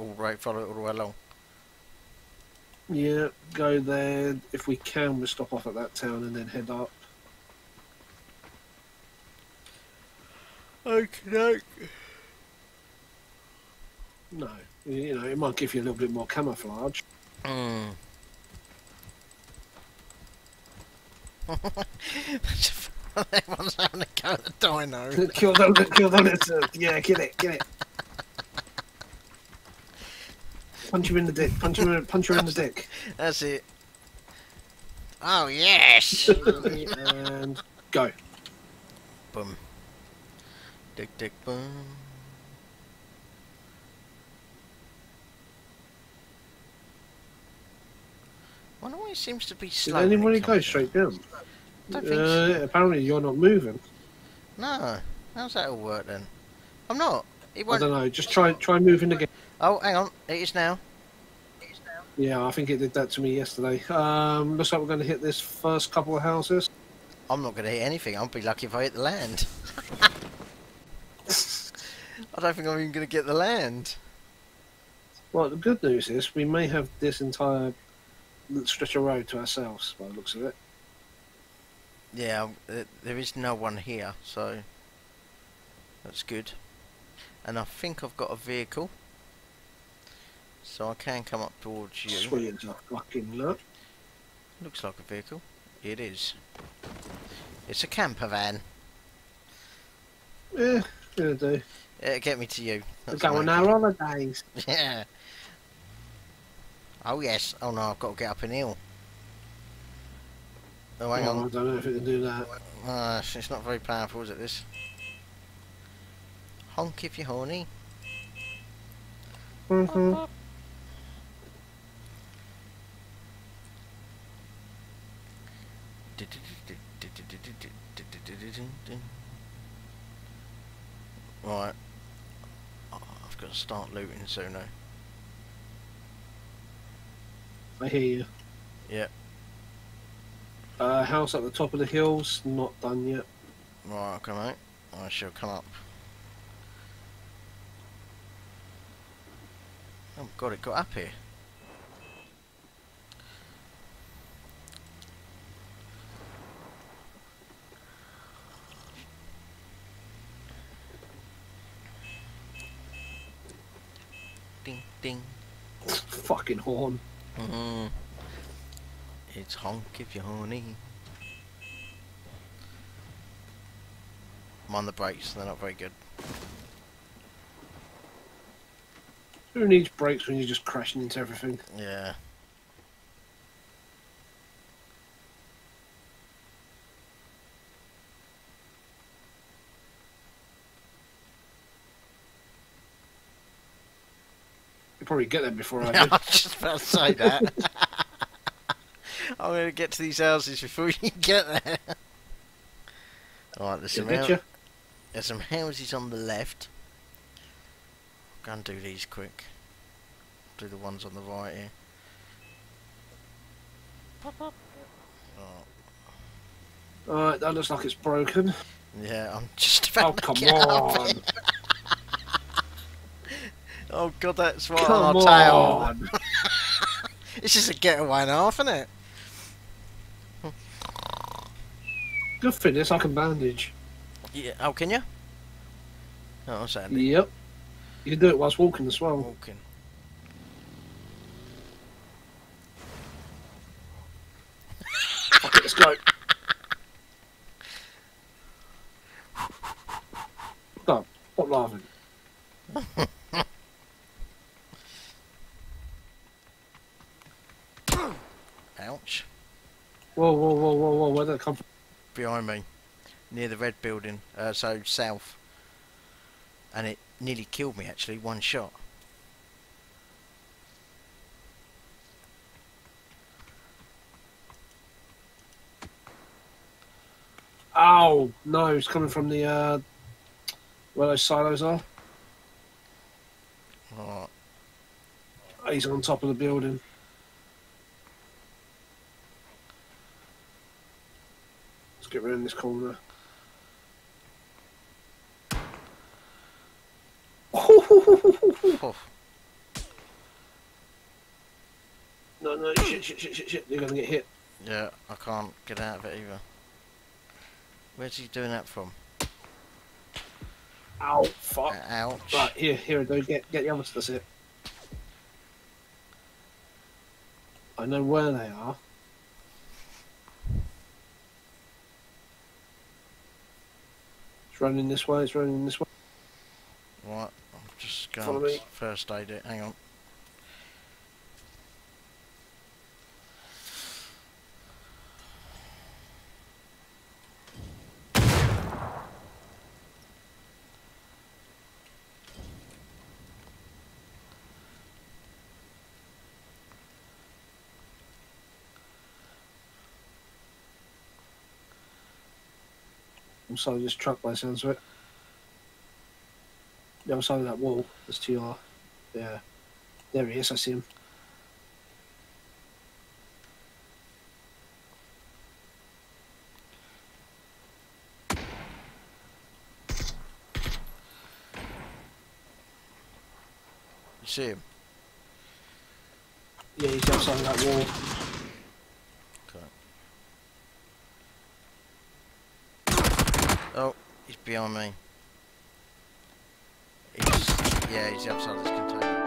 all the way, follow it all the way along. Yeah, go there. If we can, we'll stop off at that town and then head up. Okay. No, you know, it might give you a little bit more camouflage. Mm. Everyone's having a go at the dino. kill them, kill them. it's, uh, Yeah, get it, get it. Punch him in the dick. Punch him. In, punch her in the dick. That's it. Oh yes! and go. boom. Dick dick boom. Wonder why it seems to be slow. Did anybody go straight down? Don't think so. Uh, apparently, you're not moving. No. How's that all work then? I'm not. It I won't. don't know. Just try, try moving again. Oh, hang on. It is now. Yeah, I think it did that to me yesterday. Um, looks like we're going to hit this first couple of houses. I'm not going to hit anything. I'll be lucky if I hit the land. I don't think I'm even going to get the land. Well, the good news is we may have this entire stretch of road to ourselves by the looks of it. Yeah, um, there is no one here, so that's good. And I think I've got a vehicle, so I can come up towards you. Sweet a fucking look. Looks like a vehicle. It is. It's a camper van. Yeah, gonna do. It'll get me to you. We're going our holidays. Yeah. Oh yes. Oh no, I've got to get up an hill. Oh, hang Oh, on. I don't know if it can do that. Ah, it's- not very powerful, is it? This. Honk if you're horny. Mhm. Right. Oh, I've got to start looting soon now. I hear you. Yeah. Uh, house at the top of the hills, not done yet. Right, okay, mate. I shall come up. Oh god, it got up here. Ding ding. Fucking horn. Mm. It's honk if you're horny. I'm on the brakes, they're not very good. Who needs brakes when you're just crashing into everything? Yeah. You probably get there before I I do. was just about to say that. I'm going to get to these houses before you get there. Alright, there's You some, hou- there's some houses on the left. Go and do these quick. Do the ones on the right here. Oh, Alright, that looks like it's broken. yeah, I'm just Oh, about to come get up on. Oh god, that's right Come on our tail. on. This is a getaway and a half, isn't it? Good fitness, I can bandage. Yeah. Oh, can you? Oh, Sandy. Yep. You can do it whilst walking as well. Walking. It, let's go. Stop. Stop laughing. Ouch. Whoa, whoa, whoa, whoa, whoa. Where'd that come from? Behind me. Near the red building. Uh, so, south. And it nearly killed me, actually. One shot. Ow! No, it's coming from the, uh, where those silos are. Alright. He's on top of the building. Get around this corner. Oh, no, shit, shit, shit, shit, shit. You're gonna get hit. Yeah, I can't get out of it either. Where's he doing that from? Ow, fuck. Uh, ouch. Right, here, here, do get get the others to sit. I know where they are. It's running this way, it's running this way. What? I'm just Follow going me. to first aid it. Hang on. I'm sorry, this truck by the sounds of it. The other side of that wall is to your. Yeah. There he is, I see him. You see him? Yeah, he's the other side of that wall. Oh, he's behind me. He's, yeah, he's outside this container.